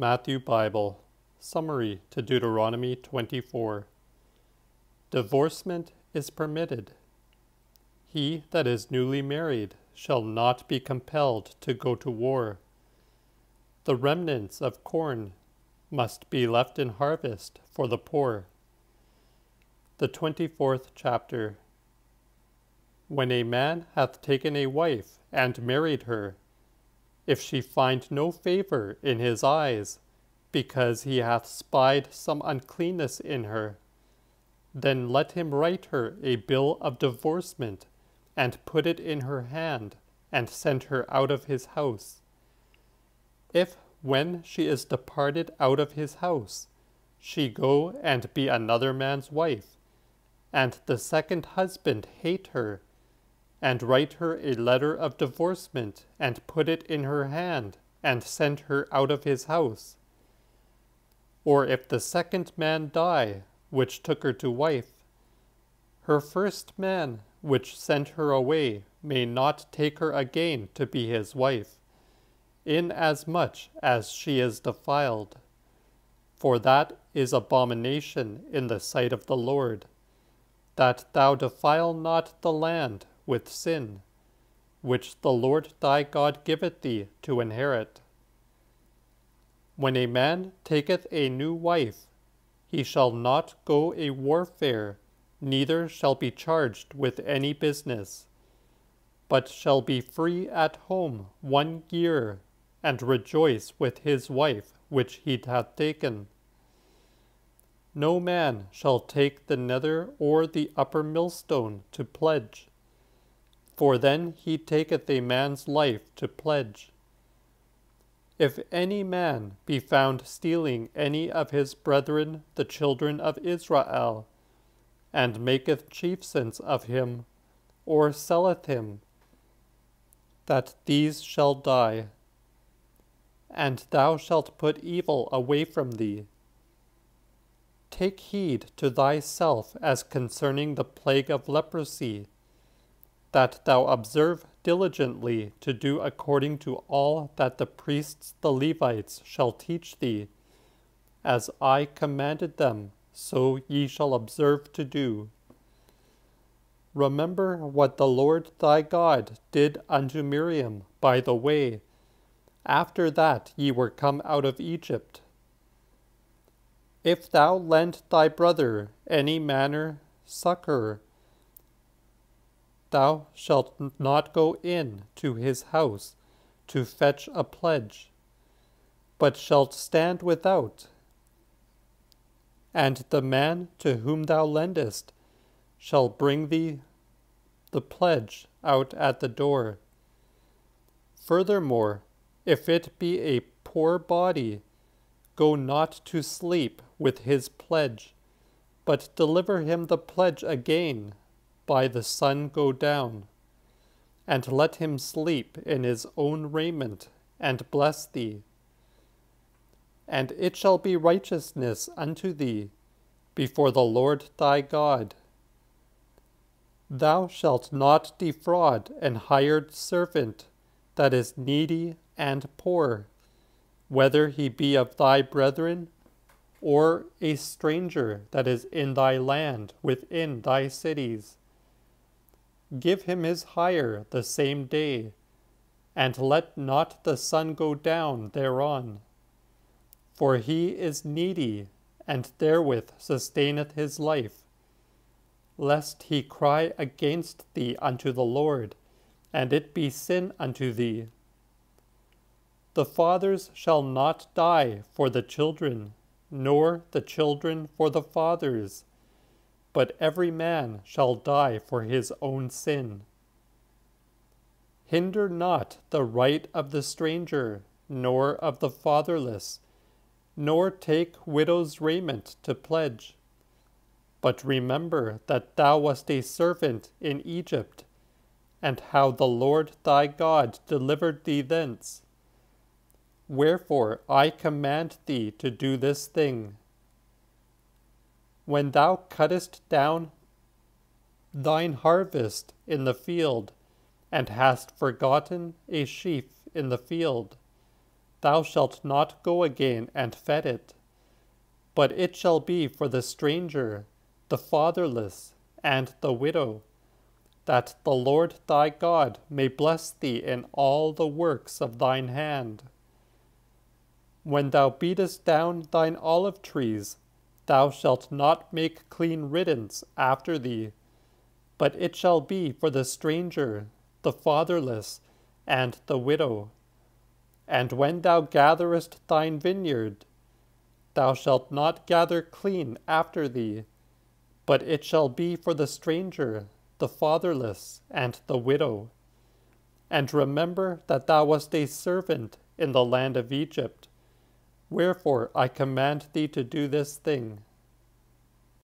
Matthew Bible Summary to Deuteronomy 24 Divorcement is permitted. He that is newly married shall not be compelled to go to war. The remnants of corn must be left in harvest for the poor. The 24th chapter When a man hath taken a wife and married her, if she find no favor in his eyes, because he hath spied some uncleanness in her, then let him write her a bill of divorcement, and put it in her hand, and send her out of his house. If, when she is departed out of his house, she go and be another man's wife, and the second husband hate her, and write her a letter of divorcement, and put it in her hand, and send her out of his house. Or if the second man die, which took her to wife, her first man, which sent her away, may not take her again to be his wife, inasmuch as she is defiled. For that is abomination in the sight of the Lord, that thou defile not the land with sin, which the Lord thy God giveth thee to inherit. When a man taketh a new wife, he shall not go a warfare, neither shall be charged with any business, but shall be free at home one year, and rejoice with his wife which he hath taken. No man shall take the nether or the upper millstone to pledge, for then he taketh a man's life to pledge. If any man be found stealing any of his brethren the children of Israel, and maketh chevisance of him, or selleth him, that these shall die. And thou shalt put evil away from thee. Take heed to thyself as concerning the plague of leprosy that thou observe diligently to do according to all that the priests the Levites shall teach thee. As I commanded them, so ye shall observe to do. Remember what the Lord thy God did unto Miriam by the way, after that ye were come out of Egypt. If thou lend thy brother any manner succor, Thou shalt not go in to his house to fetch a pledge, but shalt stand without. And the man to whom thou lendest shall bring thee the pledge out at the door. Furthermore, if it be a poor body, go not to sleep with his pledge, but deliver him the pledge again by the sun go down, and let him sleep in his own raiment, and bless thee. And it shall be righteousness unto thee before the Lord thy God. Thou shalt not defraud an hired servant that is needy and poor, whether he be of thy brethren or a stranger that is in thy land within thy cities Give him his hire the same day, and let not the sun go down thereon. For he is needy, and therewith sustaineth his life, lest he cry against thee unto the Lord, and it be sin unto thee. The fathers shall not die for the children, nor the children for the fathers but every man shall die for his own sin. Hinder not the right of the stranger, nor of the fatherless, nor take widow's raiment to pledge. But remember that thou wast a servant in Egypt, and how the Lord thy God delivered thee thence. Wherefore I command thee to do this thing when thou cuttest down thine harvest in the field, and hast forgotten a sheaf in the field, thou shalt not go again and fed it, but it shall be for the stranger, the fatherless, and the widow, that the Lord thy God may bless thee in all the works of thine hand. When thou beatest down thine olive trees, thou shalt not make clean riddance after thee, but it shall be for the stranger, the fatherless, and the widow. And when thou gatherest thine vineyard, thou shalt not gather clean after thee, but it shall be for the stranger, the fatherless, and the widow. And remember that thou wast a servant in the land of Egypt. Wherefore I command thee to do this thing.